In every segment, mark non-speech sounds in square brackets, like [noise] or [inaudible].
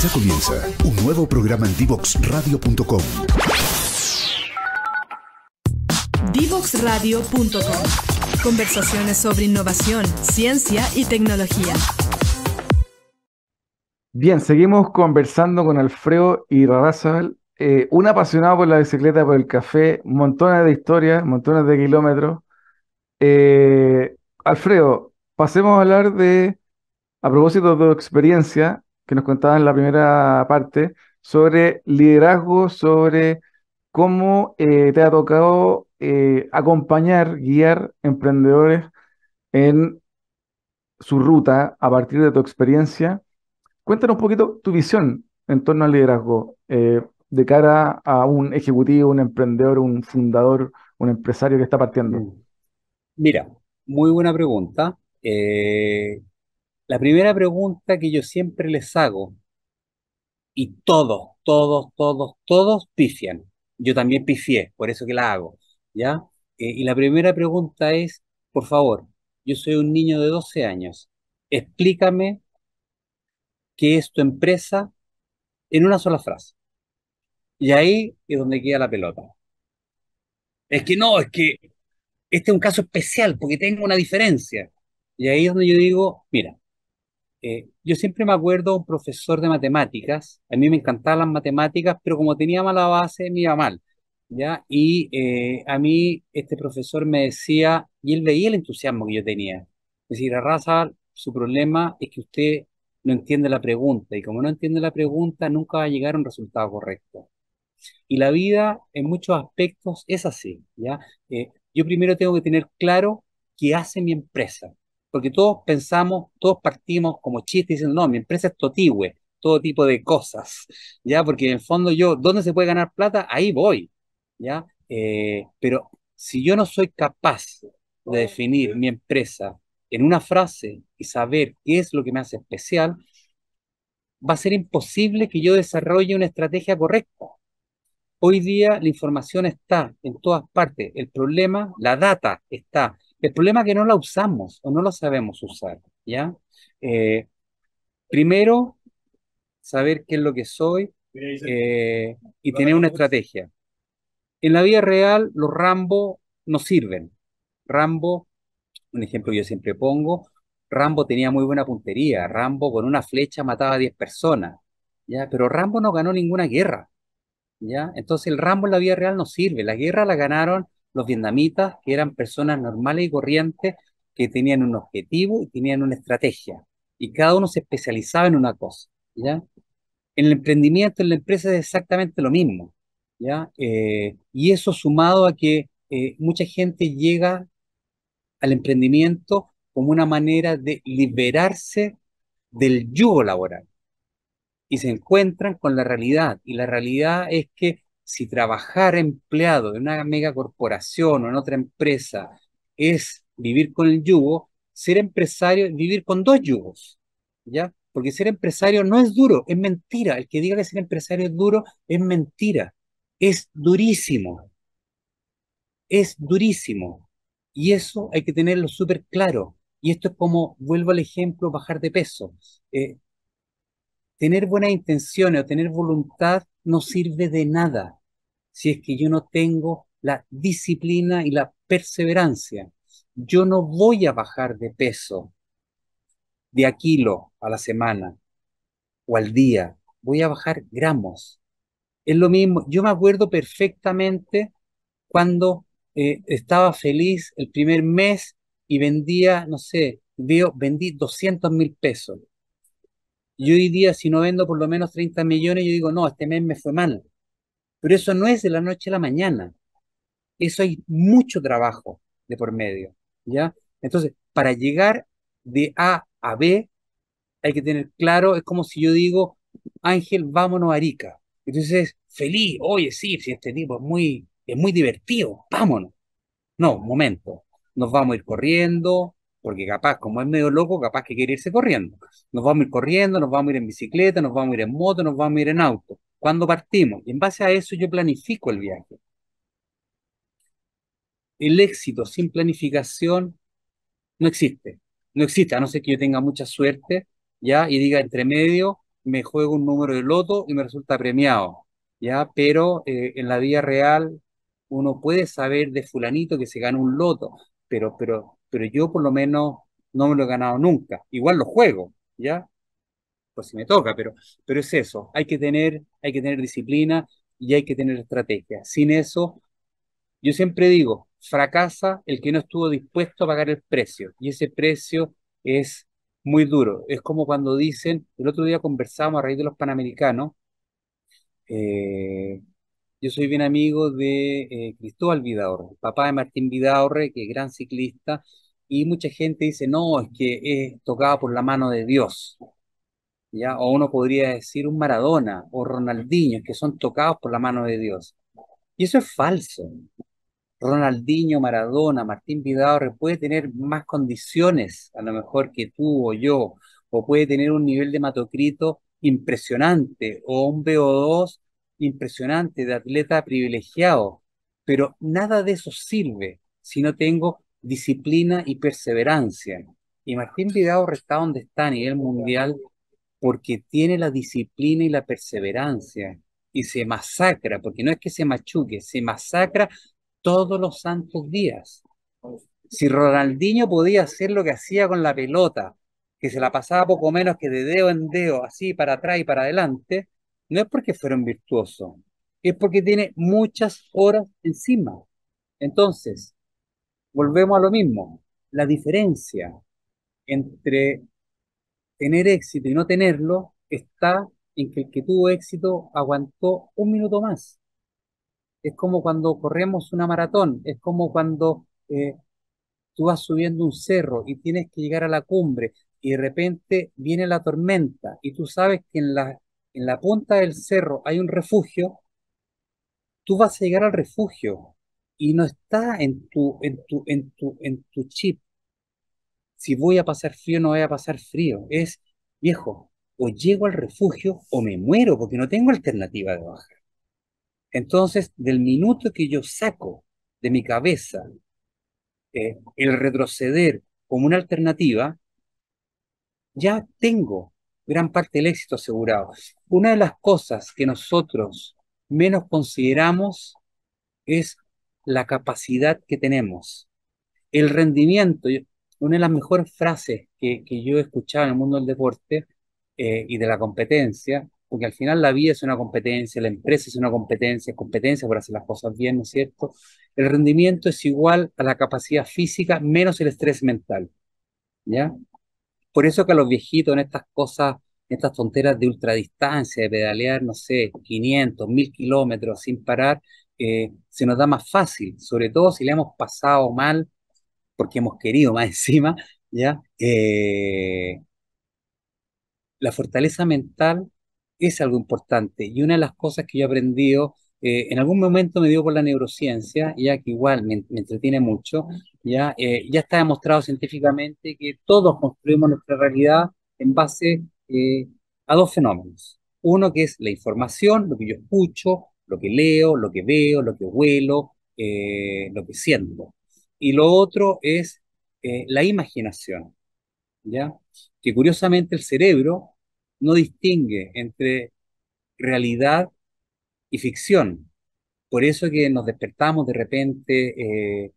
Ya comienza un nuevo programa en DivoxRadio.com. Divoxradio.com. Conversaciones sobre innovación, ciencia y tecnología. Bien, seguimos conversando con Alfredo y Radazabal, eh, un apasionado por la bicicleta, por el café, montones de historias, montones de kilómetros. Eh, Alfredo, pasemos a hablar de, a propósito de tu experiencia, que nos contabas en la primera parte, sobre liderazgo, sobre cómo eh, te ha tocado eh, acompañar, guiar emprendedores en su ruta a partir de tu experiencia. Cuéntanos un poquito tu visión en torno al liderazgo eh, de cara a un ejecutivo, un emprendedor, un fundador, un empresario que está partiendo. Mm. Mira, muy buena pregunta. La primera pregunta que yo siempre les hago, y todos, todos, todos, todos pifian. Yo también pifié, por eso que la hago. ¿ya? Eh, y la primera pregunta es, por favor, yo soy un niño de 12 años, explícame qué es tu empresa en una sola frase. Y ahí es donde queda la pelota. Es que no, es que este es un caso especial porque tengo una diferencia. Y ahí es donde yo digo, mira, eh, yo siempre me acuerdo un profesor de matemáticas, a mí me encantaban las matemáticas, pero como tenía mala base, me iba mal. ¿ya? Y eh, a mí este profesor me decía, y él veía el entusiasmo que yo tenía. Es decir, raza, su problema es que usted no entiende la pregunta, y como no entiende la pregunta, nunca va a llegar a un resultado correcto. Y la vida, en muchos aspectos, es así, ¿ya? Eh, yo primero tengo que tener claro qué hace mi empresa, porque todos pensamos, todos partimos como chistes diciendo, no, mi empresa es totigüe, todo tipo de cosas, ¿ya? Porque en el fondo yo, ¿dónde se puede ganar plata? Ahí voy, ¿ya? Eh, pero si yo no soy capaz de definir mi empresa en una frase y saber qué es lo que me hace especial, va a ser imposible que yo desarrolle una estrategia correcta. Hoy día la información está en todas partes, el problema, la data está. El problema es que no la usamos o no la sabemos usar, ¿ya? Eh, primero, saber qué es lo que soy eh, y tener una estrategia. En la vida real, los Rambo no sirven. Rambo, un ejemplo que yo siempre pongo, Rambo tenía muy buena puntería. Rambo con una flecha mataba a 10 personas. ¿ya? Pero Rambo no ganó ninguna guerra. ¿ya? Entonces el Rambo en la vida real no sirve. La guerra la ganaron los vietnamitas, que eran personas normales y corrientes, que tenían un objetivo y tenían una estrategia. Y cada uno se especializaba en una cosa. ¿ya? En el emprendimiento, en la empresa es exactamente lo mismo. ¿ya? Eh, y eso sumado a que eh, mucha gente llega al emprendimiento como una manera de liberarse del yugo laboral y se encuentran con la realidad. Y la realidad es que si trabajar empleado en una megacorporación o en otra empresa es vivir con el yugo, ser empresario es vivir con dos yugos, ¿ya? Porque ser empresario no es duro, es mentira. El que diga que ser empresario es duro es mentira es durísimo. Es durísimo. Y eso hay que tenerlo súper claro. Y esto es como, vuelvo al ejemplo, bajar de peso. Eh, tener buenas intenciones o tener voluntad no sirve de nada si es que yo no tengo la disciplina y la perseverancia. Yo no voy a bajar de peso de a kilo a la semana o al día. Voy a bajar gramos. Es lo mismo, yo me acuerdo perfectamente cuando eh, estaba feliz el primer mes y vendía, no sé, veo, vendí 200 mil pesos. Y hoy día, si no vendo por lo menos 30 millones, yo digo, no, este mes me fue mal. Pero eso no es de la noche a la mañana. Eso hay mucho trabajo de por medio, ¿ya? Entonces, para llegar de A a B, hay que tener claro, es como si yo digo, Ángel, vámonos a Arica. Entonces, feliz, oye, sí, si este tipo es muy, es muy divertido, vámonos. No, momento, nos vamos a ir corriendo, porque capaz, como es medio loco, capaz que quiere irse corriendo. Nos vamos a ir corriendo, nos vamos a ir en bicicleta, nos vamos a ir en moto, nos vamos a ir en auto. ¿Cuándo partimos? Y en base a eso yo planifico el viaje. El éxito sin planificación no existe. No existe, a no ser que yo tenga mucha suerte, ¿ya? Y diga entre medio, me juego un número de loto y me resulta premiado, ¿ya? Pero eh, en la vida real uno puede saber de fulanito que se gana un loto, pero, pero, pero yo por lo menos no me lo he ganado nunca. Igual lo juego, ¿ya? Si me toca, pero, pero es eso. Hay que tener, hay que tener disciplina y hay que tener estrategia. Sin eso, yo siempre digo, fracasa el que no estuvo dispuesto a pagar el precio. Y ese precio es muy duro. Es como cuando dicen, el otro día conversamos a raíz de los Panamericanos, eh, yo soy bien amigo de eh, Cristóbal Vidaurre, papá de Martín Vidaurre, que es gran ciclista, y mucha gente dice, no, es que es tocado por la mano de Dios. ¿Ya? O uno podría decir un Maradona o Ronaldinho, que son tocados por la mano de Dios. Y eso es falso. Ronaldinho, Maradona, Martín Vidaurre puede tener más condiciones, a lo mejor que tú o yo, o puede tener un nivel de hematocrito impresionante o un VO2 impresionante de atleta privilegiado, pero nada de eso sirve si no tengo disciplina y perseverancia. Y Martín Vidaurre está donde está a nivel mundial porque tiene la disciplina y la perseverancia y se masacra, porque no es que se machuque, se masacra todos los santos días. Si Ronaldinho podía hacer lo que hacía con la pelota, que se la pasaba poco menos que de dedo en dedo, así para atrás y para adelante, no es porque fueron virtuosos, es porque tiene muchas horas encima. Entonces, volvemos a lo mismo. La diferencia entre tener éxito y no tenerlo está en que el que tuvo éxito aguantó un minuto más. Es como cuando corremos una maratón, es como cuando eh, tú vas subiendo un cerro y tienes que llegar a la cumbre y de repente viene la tormenta y tú sabes que en la, en la punta del cerro hay un refugio, tú vas a llegar al refugio y no está en tu, en tu, en tu, en tu chip. Si voy a pasar frío, no voy a pasar frío. Es, viejo, o llego al refugio o me muero porque no tengo alternativa de bajar. Entonces, del minuto que yo saco de mi cabeza eh, el retroceder como una alternativa, ya tengo gran parte del éxito asegurado. Una de las cosas que nosotros menos consideramos es la capacidad que tenemos. El rendimiento, una de las mejores frases que, yo he escuchado en el mundo del deporte eh, y de la competencia, porque al final la vida es una competencia, la empresa es una competencia, competencia por hacer las cosas bien, ¿no es cierto? El rendimiento es igual a la capacidad física menos el estrés mental, ¿ya? Por eso que a los viejitos en estas cosas, en estas tonteras de ultradistancia, de pedalear, no sé, 500, 1000 kilómetros sin parar, eh, se nos da más fácil, sobre todo si le hemos pasado mal, porque hemos querido más [laughs] encima, ¿ya? Eh, la fortaleza mental es algo importante y una de las cosas que yo he aprendido, eh, en algún momento me dio por la neurociencia, ya que igual me, entretiene mucho, ya, ya está demostrado científicamente que todos construimos nuestra realidad en base a dos fenómenos. Uno que es la información, lo que yo escucho, lo que leo, lo que veo, lo que huelo, eh, lo que siento. Y lo otro es eh, la imaginación, ¿ya? Que curiosamente el cerebro no distingue entre realidad y ficción. Por eso que nos despertamos de repente eh,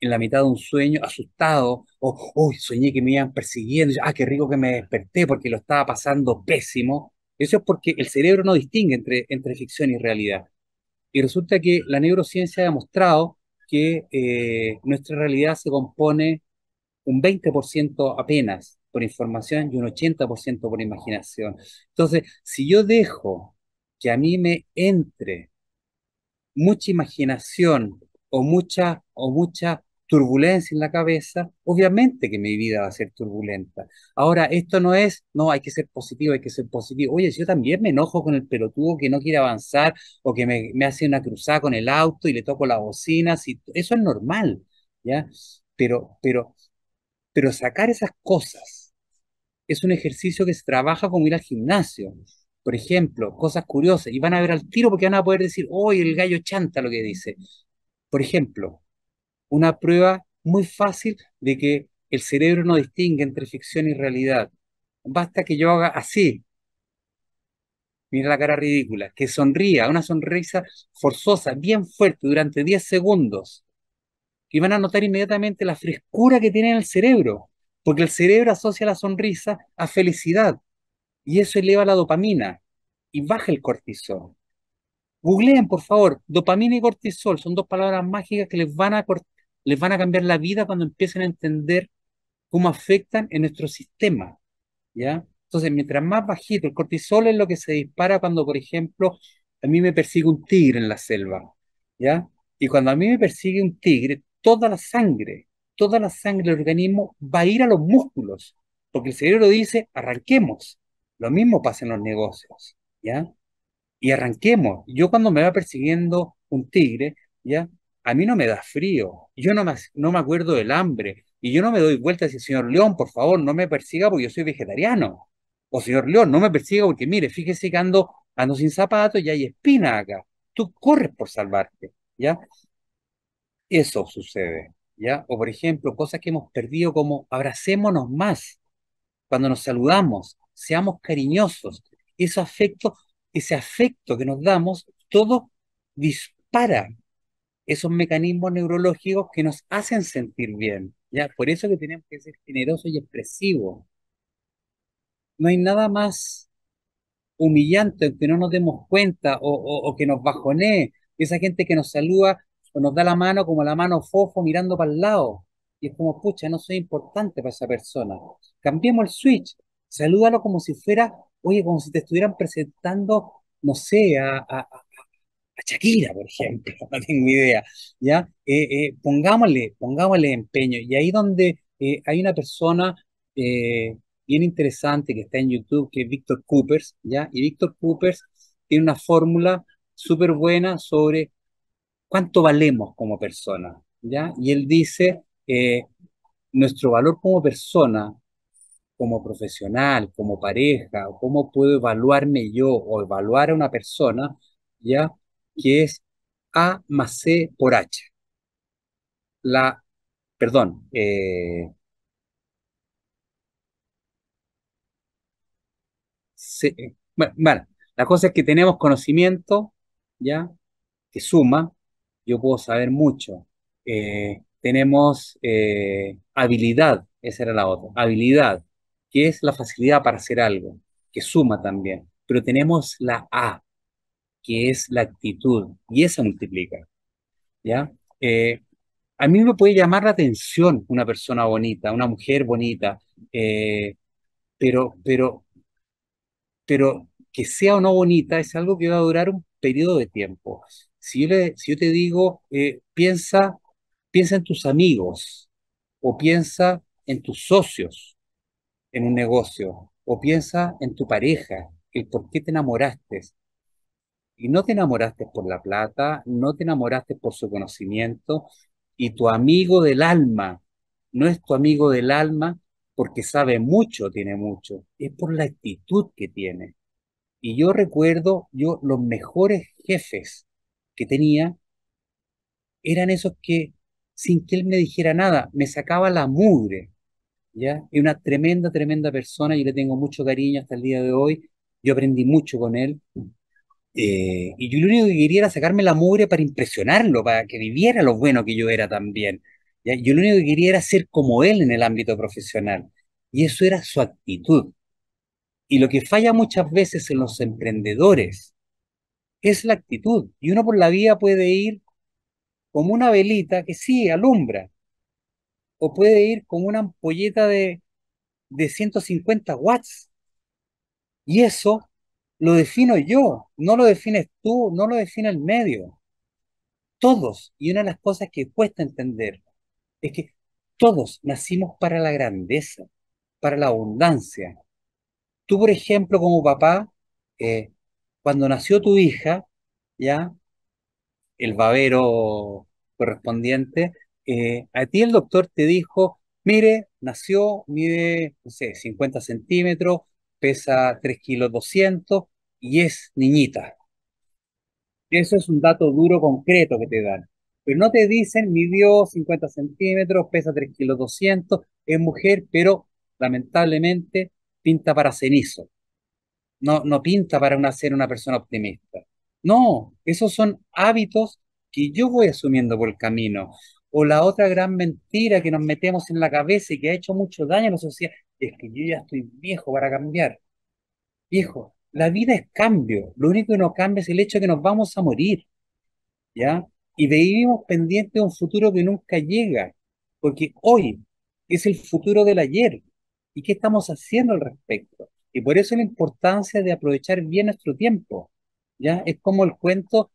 en la mitad de un sueño asustado, o oh, soñé que me iban persiguiendo, ah, qué rico que me desperté porque lo estaba pasando pésimo. Eso es porque el cerebro no distingue entre, entre ficción y realidad. Y resulta que la neurociencia ha demostrado que eh, nuestra realidad se compone un 20% apenas por información y un 80% por imaginación. Entonces, si yo dejo que a mí me entre mucha imaginación o mucha, o mucha turbulencia en la cabeza, obviamente que mi vida va a ser turbulenta. Ahora, esto no es, no, hay que ser positivo, hay que ser positivo. Oye, si yo también me enojo con el pelotudo que no quiere avanzar o que me, hace una cruzada con el auto y le toco la bocina, eso es normal, ¿ya? Pero, pero, pero sacar esas cosas es un ejercicio que se trabaja como ir al gimnasio. Por ejemplo, cosas curiosas, y van a ver al tiro porque van a poder decir, oye, el gallo chanta lo que dice. Por ejemplo, una prueba muy fácil de que el cerebro no distingue entre ficción y realidad. Basta que yo haga así mira la cara ridícula, que sonría, una sonrisa forzosa, bien fuerte, durante 10 segundos, y van a notar inmediatamente la frescura que tiene en el cerebro, porque el cerebro asocia la sonrisa a felicidad, y eso eleva la dopamina y baja el cortisol. Googleen, por favor, dopamina y cortisol son dos palabras mágicas que les van a, les van a cambiar la vida cuando empiecen a entender cómo afectan en nuestro sistema, ¿ya? Entonces, mientras más bajito, el cortisol es lo que se dispara cuando, por ejemplo, a mí me persigue un tigre en la selva, ¿ya? Y cuando a mí me persigue un tigre, toda la sangre, toda la sangre del organismo va a ir a los músculos, porque el cerebro dice, arranquemos. Lo mismo pasa en los negocios, ¿ya? Y arranquemos. Yo cuando me va persiguiendo un tigre, ¿ya? A mí no me da frío, yo no me, no me acuerdo del hambre, y yo no me doy vuelta decir, señor León, por favor, no me persiga porque yo soy vegetariano. O señor León, no me persiga porque mire, fíjese que ando, ando sin zapatos y hay espina acá. Tú corres por salvarte, ¿ya? Eso sucede, ¿ya? O por ejemplo, cosas que hemos perdido como abracémonos más cuando nos saludamos, seamos cariñosos. Ese afecto, ese afecto que nos damos, todo dispara esos mecanismos neurológicos que nos hacen sentir bien, ¿ya? Por eso que tenemos que ser generosos y expresivos. No hay nada más humillante que no nos demos cuenta o, que nos bajonee. Esa gente que nos saluda o nos da la mano como la mano fofo mirando para el lado. Y es como, pucha, no soy importante para esa persona. Cambiemos el switch. Salúdalo como si fuera, oye, como si te estuvieran presentando, no sé, a, a, Shakira, por ejemplo, [laughs] no tengo idea, ¿ya? Eh, eh, pongámosle, pongámosle empeño. Y ahí donde eh, hay una persona bien interesante que está en YouTube, que es Víctor Coopers, ¿ya? Y Víctor Coopers tiene una fórmula súper buena sobre cuánto valemos como persona, ¿ya? Y él dice, eh, nuestro valor como persona, como profesional, como pareja, o cómo puedo evaluarme yo o evaluar a una persona, ¿ya? Que es A más C por H. La, perdón, eh, bueno, la cosa es que tenemos conocimiento, ¿ya? Que suma, yo puedo saber mucho. Eh, tenemos eh, habilidad, esa era la otra, habilidad, que es la facilidad para hacer algo, que suma también. Pero tenemos la A, que es la actitud, y esa multiplica, ¿ya? Eh, a mí me puede llamar la atención una persona bonita, una mujer bonita, pero, pero pero que sea o no bonita es algo que va a durar un periodo de tiempo. Si yo, si yo te digo, eh, piensa, piensa en tus amigos, o piensa en tus socios en un negocio, o piensa en tu pareja, el por qué te enamoraste. Y no te enamoraste por la plata, no te enamoraste por su conocimiento, y tu amigo del alma no es tu amigo del alma porque sabe mucho, tiene mucho, es por la actitud que tiene. Y yo recuerdo, yo los mejores jefes que tenía eran esos que, sin que él me dijera nada, me sacaba la mugre, ¿ya? Es una tremenda, tremenda persona, yo le tengo mucho cariño hasta el día de hoy, yo aprendí mucho con él, eh, y yo lo único que quería era sacarme la mugre para impresionarlo, para que viviera lo bueno que yo era también. Yo lo único que quería era ser como él en el ámbito profesional. Y eso era su actitud. Y lo que falla muchas veces en los emprendedores es la actitud. Y uno por la vida puede ir como una velita que sí alumbra. O puede ir como una ampolleta de, de 150 watts. Y eso lo defino yo, no lo defines tú, no lo define el medio. Todos. Y una de las cosas que cuesta entender es que todos nacimos para la grandeza, para la abundancia. Tú, por ejemplo, como papá, eh, cuando nació tu hija, ya, el babero correspondiente, eh, a ti el doctor te dijo, mire, nació, mide, no sé, 50 centímetros, pesa 3 kilos 200 y es niñita. Eso es un dato duro, concreto que te dan pero no te dicen midió 50 centímetros, pesa 3 kilos 200, es mujer, pero lamentablemente pinta para cenizo. no, no pinta para una, ser una persona optimista. No, esos son hábitos que yo voy asumiendo por el camino. O la otra gran mentira que nos metemos en la cabeza y que ha hecho mucho daño a la sociedad es que yo ya estoy viejo para cambiar. Viejo, la vida es cambio. Lo único que no cambia es el hecho de que nos vamos a morir. ¿Ya? Y vivimos pendientes de un futuro que nunca llega. Porque hoy es el futuro del ayer. ¿Y qué estamos haciendo al respecto? Y por eso la importancia de aprovechar bien nuestro tiempo. ¿Ya? Es como el cuento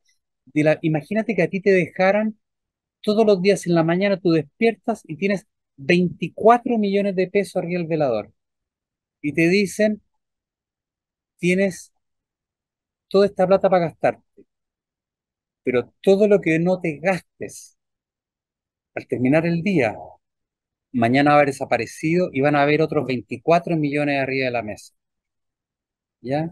de la. Imagínate que a ti te dejaran todos los días en la mañana, tú despiertas y tienes 24 millones de pesos del velador. Y te dicen, tienes toda esta plata para gastarte. Pero todo lo que no te gastes al terminar el día, mañana va a haber desaparecido y van a haber otros 24 millones arriba de la mesa. ¿Ya?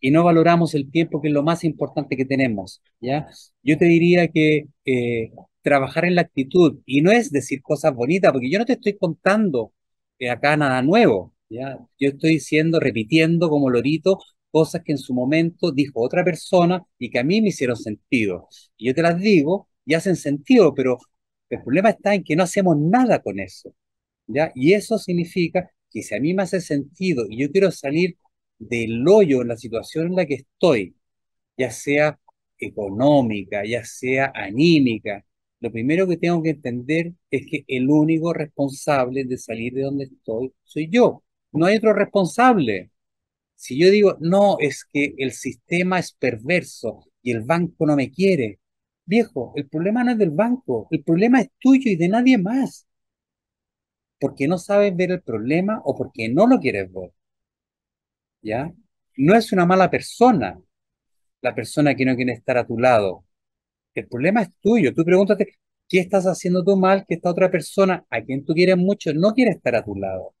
Y no valoramos el tiempo, que es lo más importante que tenemos. ¿Ya? Yo te diría que eh, trabajar en la actitud, y no es decir cosas bonitas, porque yo no te estoy contando eh, acá nada nuevo. ¿ya? Yo estoy diciendo, repitiendo como lorito cosas que en su momento dijo otra persona y que a mí me hicieron sentido. Y yo te las digo y hacen sentido, pero el problema está en que no hacemos nada con eso. ¿ya? Y eso significa que si a mí me hace sentido y yo quiero salir del hoyo en la situación en la que estoy, ya sea económica, ya sea anímica, lo primero que tengo que entender es que el único responsable de salir de donde estoy soy yo. No hay otro responsable. Si yo digo, no, es que el sistema es perverso y el banco no me quiere, viejo, el problema no es del banco, el problema es tuyo y de nadie más. Porque no sabes ver el problema o porque no lo quieres ver. ¿Ya? No es una mala persona la persona que no quiere estar a tu lado. El problema es tuyo. Tú pregúntate, ¿qué estás haciendo tú mal que esta otra persona a quien tú quieres mucho no quiere estar a tu lado?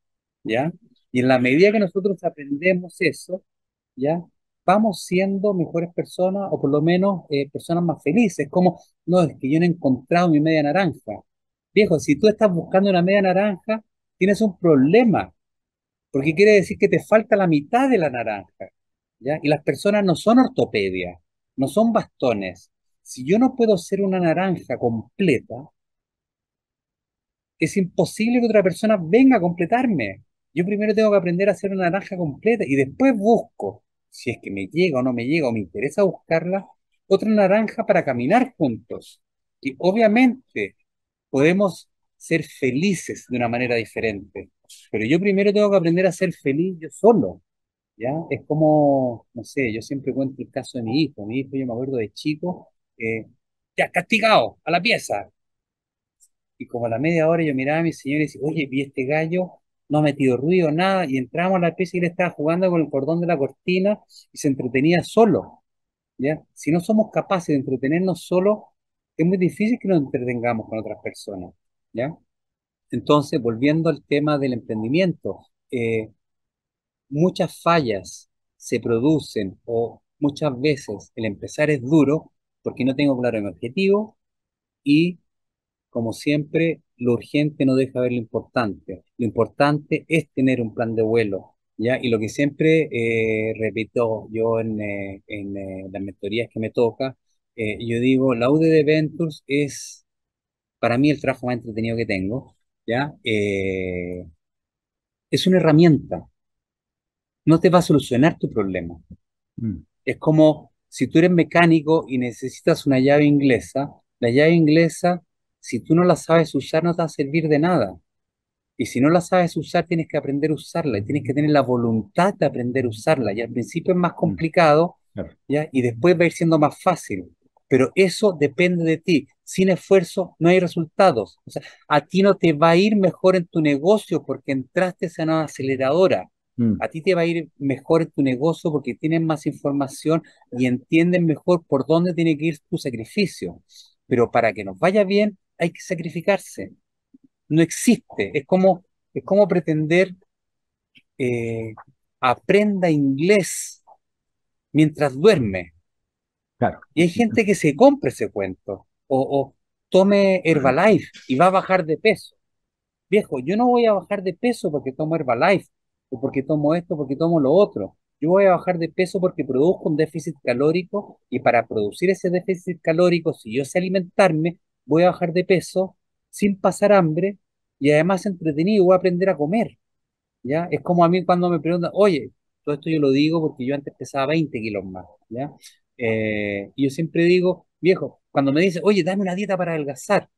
¿Ya? Y en la medida que nosotros aprendemos eso, ¿ya? Vamos siendo mejores personas o por lo menos eh, personas más felices. Como, no, es que yo no he encontrado mi media naranja. Viejo, si tú estás buscando una media naranja, tienes un problema, porque quiere decir que te falta la mitad de la naranja. ¿ya? Y las personas no son ortopedia, no son bastones. Si yo no puedo ser una naranja completa, es imposible que otra persona venga a completarme. Yo primero tengo que aprender a hacer una naranja completa y después busco, si es que me llega o no me llega o me interesa buscarla, otra naranja para caminar juntos. Y obviamente podemos ser felices de una manera diferente, pero yo primero tengo que aprender a ser feliz yo solo. ¿Ya? Es como, no sé, yo siempre cuento el caso de mi hijo. Mi hijo, yo me acuerdo de chico, eh, ya castigado, a la pieza. Y como a la media hora yo miraba a mi señor y decía, oye, vi este gallo no ha metido ruido, nada, y entramos a la pieza y él estaba jugando con el cordón de la cortina y se entretenía solo. ¿ya? Si no somos capaces de entretenernos solo, es muy difícil que nos entretengamos con otras personas. ¿ya? Entonces, volviendo al tema del emprendimiento, eh, muchas fallas se producen o muchas veces el empezar es duro porque no tengo claro mi objetivo y, como siempre, lo urgente no deja ver lo importante. Lo importante es tener un plan de vuelo, ¿ya? Y lo que siempre eh, repito yo en, eh, en eh, las mentorías que me toca, yo digo, la UDD Ventures es para mí el trabajo más entretenido que tengo, ¿ya? es una herramienta, no te va a solucionar tu problema. Mm. Es como si tú eres mecánico y necesitas una llave inglesa, la llave inglesa si tú no la sabes usar, no te va a servir de nada. Y si no la sabes usar, tienes que aprender a usarla y tienes que tener la voluntad de aprender a usarla. Y al principio es más mm. complicado, ¿ya? Y después va a ir siendo más fácil. Pero eso depende de ti. Sin esfuerzo no hay resultados. O sea, a ti no te va a ir mejor en tu negocio porque entraste en una aceleradora. Mm. A ti te va a ir mejor en tu negocio porque tienes más información y entiendes mejor por dónde tiene que ir tu sacrificio. Pero para que nos vaya bien, hay que sacrificarse. No existe. Es como, es como pretender eh, aprenda inglés mientras duerme. Claro. Y hay gente que se compra ese cuento. O, tome Herbalife y va a bajar de peso. Viejo, yo no voy a bajar de peso porque tomo Herbalife, o porque tomo esto, porque tomo lo otro. yo voy a bajar de peso porque produzco un déficit calórico y para producir ese déficit calórico, si yo sé alimentarme, voy a bajar de peso sin pasar hambre y además entretenido, voy a aprender a comer. ¿Ya? Es como a mí cuando me preguntan, oye, todo esto yo lo digo porque yo antes pesaba 20 kilos más, ¿ya? Eh, y yo siempre digo, viejo, cuando me dicen, oye, dame una dieta para adelgazar,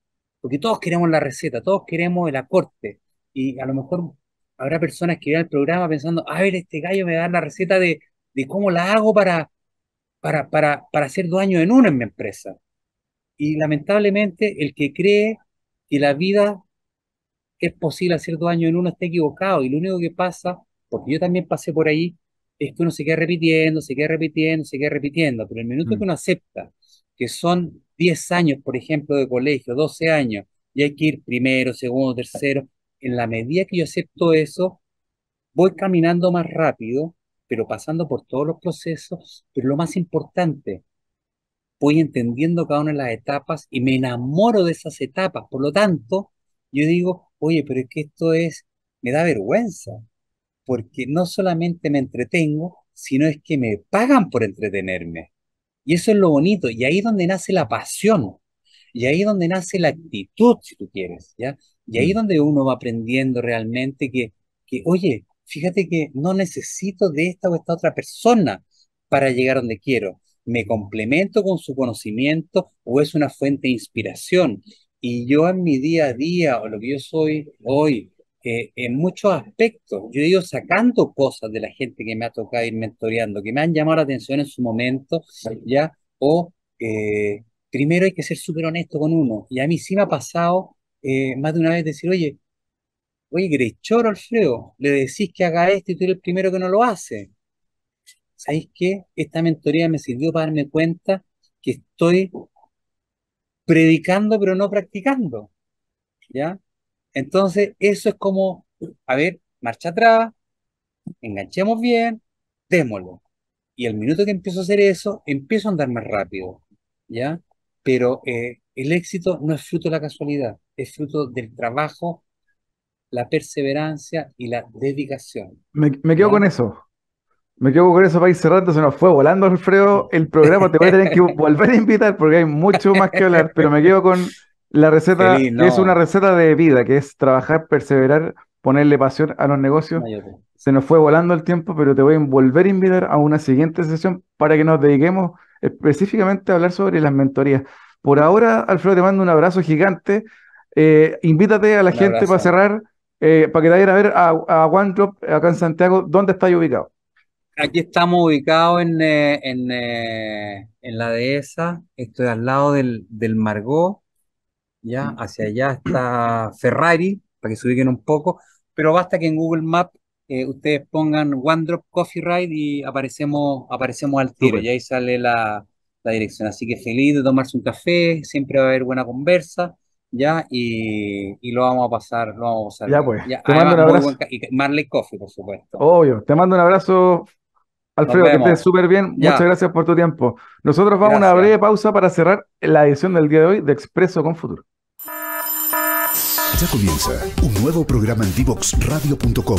porque todos queremos la receta, todos queremos el acorte, y a lo mejor habrá personas que vean el programa pensando, a ver, este gallo me da la receta de, de cómo la hago para, para, para, para hacer daño en uno en mi empresa. Y lamentablemente el que cree que la vida es posible hacer daño en uno está equivocado, y lo único que pasa, porque yo también pasé por ahí, es que uno se queda repitiendo, se queda repitiendo, se queda repitiendo, pero el minuto que mm. uno acepta que son 10 años, por ejemplo, de colegio, 12 años, y hay que ir primero, segundo, tercero, en la medida que yo acepto eso, voy caminando más rápido, pero pasando por todos los procesos, pero lo más importante, voy entendiendo cada una de las etapas y me enamoro de esas etapas. Por lo tanto, yo digo, oye, pero es que esto es, me da vergüenza, porque no solamente me entretengo, sino es que me pagan por entretenerme. Y eso es lo bonito, y ahí es donde nace la pasión, y ahí es donde nace la actitud, si tú quieres, ¿ya? Y ahí es mm. donde uno va aprendiendo realmente que, que, oye, fíjate que no necesito de esta o esta otra persona para llegar donde quiero. Me complemento con su conocimiento o es una fuente de inspiración. Y yo en mi día a día, o lo que yo soy hoy, en muchos aspectos. Yo he ido sacando cosas de la gente que me ha tocado ir mentoreando, que me han llamado la atención en su momento, ¿ya? O eh, primero hay que ser súper honesto con uno. Y a mí sí me ha pasado eh, más de una vez decir, oye, oye, que choro, Alfredo, le decís que haga esto y tú eres el primero que no lo hace. ¿Sabéis qué? Esta mentoría me sirvió para darme cuenta que estoy predicando pero no practicando. ¿Ya? Entonces, eso es como, a ver, marcha atrás, enganchemos bien, démoslo. Y el minuto que empiezo a hacer eso, empiezo a andar más rápido, ¿ya? Pero eh, el éxito no es fruto de la casualidad, es fruto del trabajo, la perseverancia y la dedicación. Me, quedo con eso. Me quedo con eso para ir cerrando. Se nos fue volando, Alfredo, el programa. Te voy a tener que [laughs] volver a invitar porque hay mucho más que hablar, pero me quedo con la receta es una receta de vida, que es trabajar, perseverar, ponerle pasión a los negocios. Se nos fue volando el tiempo, pero te voy a volver a invitar a una siguiente sesión para que nos dediquemos específicamente a hablar sobre las mentorías. Por ahora, Alfredo, te mando un abrazo gigante. Eh, invítate a la gente para cerrar, eh, para que te vayan a ver a, a OneDrop acá en Santiago. ¿Dónde estáis ubicado? Aquí estamos ubicados en, eh, en, en, la dehesa. Estoy al lado del, del Margot ¿ya? Hacia allá está Ferrari, para que se ubiquen un poco, pero basta que en Google Maps eh, ustedes pongan One Drop Coffee Ride y aparecemos, aparecemos al tiro, y ahí sale la, dirección. Así que feliz de tomarse un café, siempre va a haber buena conversa, ¿ya? Y, lo vamos a pasar, lo vamos a pasar. Ya pues, te mando un abrazo. y Marley Coffee, por supuesto. Obvio, te mando un abrazo, Alfredo, que estés súper bien. Muchas gracias por tu tiempo. Nosotros vamos a una breve pausa para cerrar la edición del día de hoy de Expreso con Futuro. Ya comienza un nuevo programa en DivoxRadio.com.